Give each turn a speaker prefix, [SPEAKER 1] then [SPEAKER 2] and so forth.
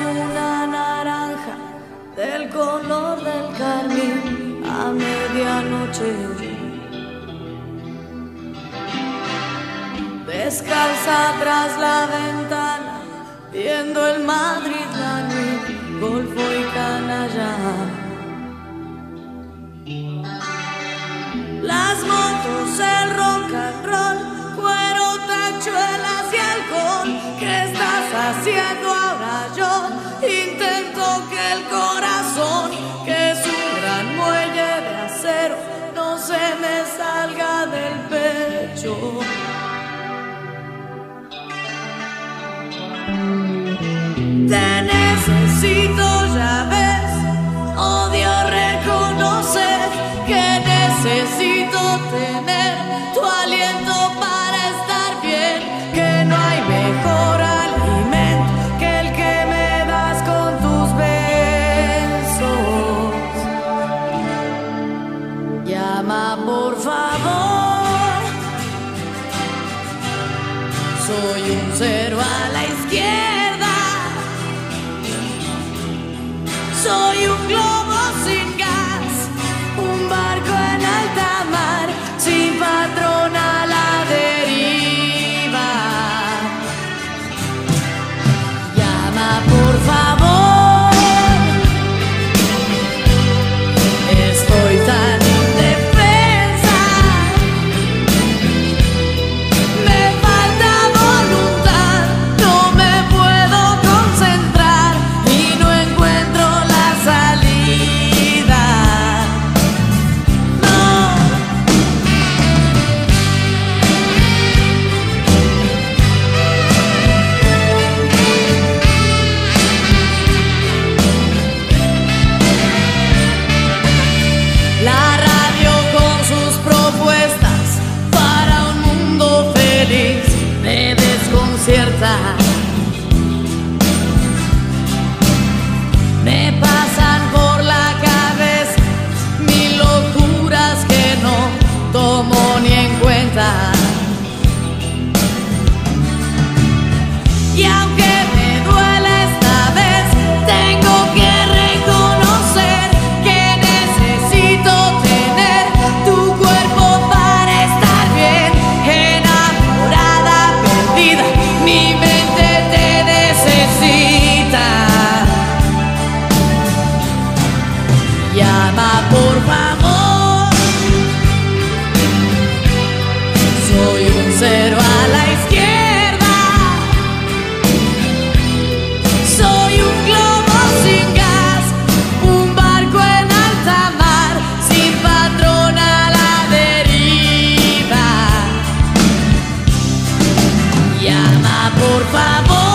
[SPEAKER 1] una naranja del color del carmín a medianoche. Descalza tras la ventana, viendo el Madrid, la nube, golfo y canalla. Las motos, el rojo. Te necesito, ya ves, odio reconocer que necesito tener tu aliento para estar bien, que no hay mejor alimento que el que me das con tus besos. Llama por favor, soy un cero a la izquierda. Soy un llama, por favor.